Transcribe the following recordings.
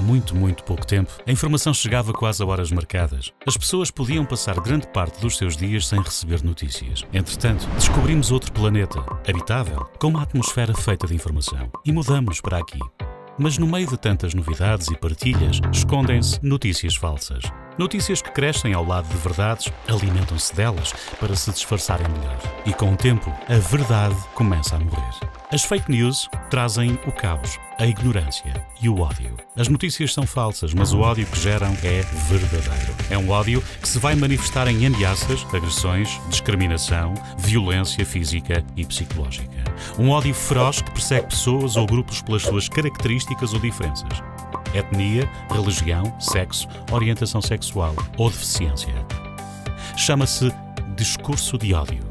Há muito, muito pouco tempo, a informação chegava quase a horas marcadas. As pessoas podiam passar grande parte dos seus dias sem receber notícias. Entretanto, descobrimos outro planeta, habitável, com uma atmosfera feita de informação. E mudamos para aqui. Mas no meio de tantas novidades e partilhas, escondem-se notícias falsas. Notícias que crescem ao lado de verdades, alimentam-se delas para se disfarçarem melhor. E com o tempo, a verdade começa a morrer. As fake news trazem o caos, a ignorância e o ódio. As notícias são falsas, mas o ódio que geram é verdadeiro. É um ódio que se vai manifestar em ameaças, agressões, discriminação, violência física e psicológica. Um ódio feroz que persegue pessoas ou grupos pelas suas características ou diferenças etnia, religião, sexo, orientação sexual ou deficiência. Chama-se discurso de ódio.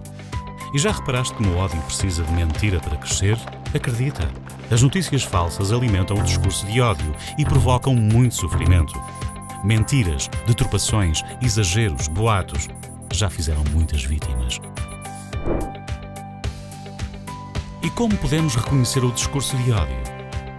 E já reparaste como o ódio precisa de mentira para crescer? Acredita! As notícias falsas alimentam o discurso de ódio e provocam muito sofrimento. Mentiras, deturpações, exageros, boatos já fizeram muitas vítimas. E como podemos reconhecer o discurso de ódio?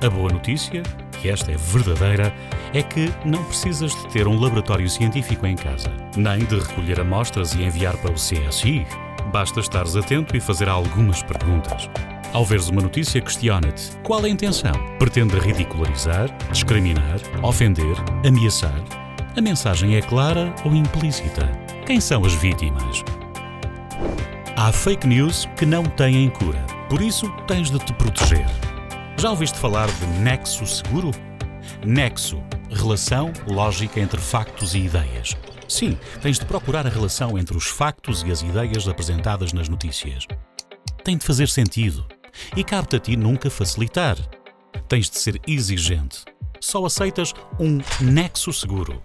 A boa notícia que esta é verdadeira é que não precisas de ter um laboratório científico em casa, nem de recolher amostras e enviar para o CSI. Basta estares atento e fazer algumas perguntas. Ao veres uma notícia, questiona-te: qual é a intenção? Pretende ridicularizar, discriminar, ofender, ameaçar? A mensagem é clara ou implícita? Quem são as vítimas? Há fake news que não têm cura, por isso tens de te proteger. Já ouviste falar de nexo seguro? Nexo relação lógica entre factos e ideias. Sim, tens de procurar a relação entre os factos e as ideias apresentadas nas notícias. Tem de fazer sentido. E cabe-te a ti nunca facilitar. Tens de ser exigente. Só aceitas um nexo seguro.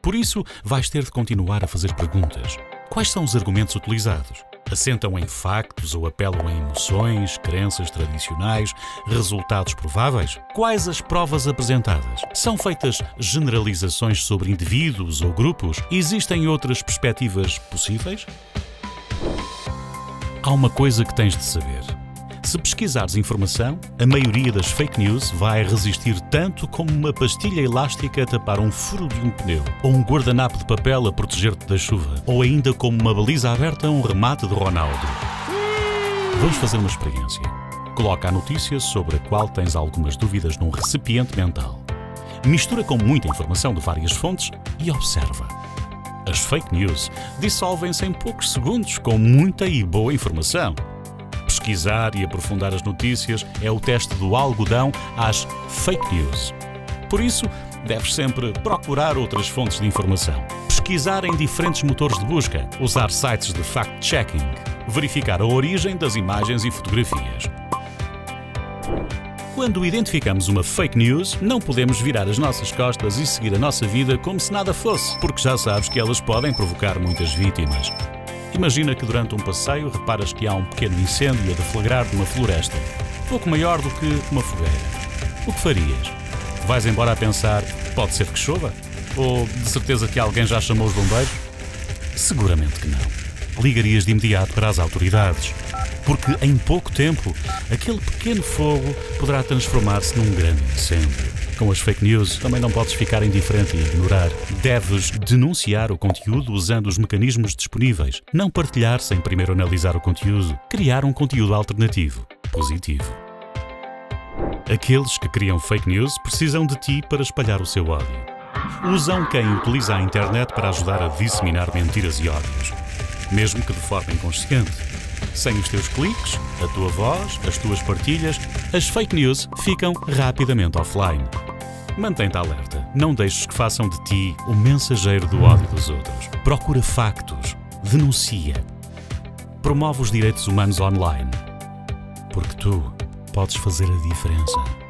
Por isso, vais ter de continuar a fazer perguntas. Quais são os argumentos utilizados? Assentam em factos ou apelam a emoções, crenças tradicionais, resultados prováveis? Quais as provas apresentadas? São feitas generalizações sobre indivíduos ou grupos? Existem outras perspectivas possíveis? Há uma coisa que tens de saber. Se pesquisares informação, a maioria das fake news vai resistir tanto como uma pastilha elástica a tapar um furo de um pneu, ou um guardanapo de papel a proteger-te da chuva, ou ainda como uma baliza aberta a um remate de Ronaldo. Vamos fazer uma experiência. Coloca a notícia sobre a qual tens algumas dúvidas num recipiente mental. Mistura com muita informação de várias fontes e observa. As fake news dissolvem-se em poucos segundos com muita e boa informação pesquisar e aprofundar as notícias é o teste do algodão às fake news. Por isso, deves sempre procurar outras fontes de informação. Pesquisar em diferentes motores de busca, usar sites de fact-checking, verificar a origem das imagens e fotografias. Quando identificamos uma fake news, não podemos virar as nossas costas e seguir a nossa vida como se nada fosse, porque já sabes que elas podem provocar muitas vítimas. Imagina que durante um passeio reparas que há um pequeno incêndio a deflagrar numa floresta, pouco maior do que uma fogueira. O que farias? Vais embora a pensar, pode ser que chova? Ou de certeza que alguém já chamou os bombeiros? Seguramente que não. Ligarias de imediato para as autoridades, porque em pouco tempo aquele pequeno fogo poderá transformar-se num grande incêndio. Com as fake news também não podes ficar indiferente e ignorar. Deves denunciar o conteúdo usando os mecanismos disponíveis. Não partilhar sem primeiro analisar o conteúdo. Criar um conteúdo alternativo, positivo. Aqueles que criam fake news precisam de ti para espalhar o seu ódio. Usam quem utiliza a internet para ajudar a disseminar mentiras e ódios, mesmo que de forma inconsciente. Sem os teus cliques, a tua voz, as tuas partilhas, as fake news ficam rapidamente offline. Mantém-te alerta. Não deixes que façam de ti o mensageiro do ódio dos outros. Procura factos. Denuncia. Promove os direitos humanos online. Porque tu podes fazer a diferença.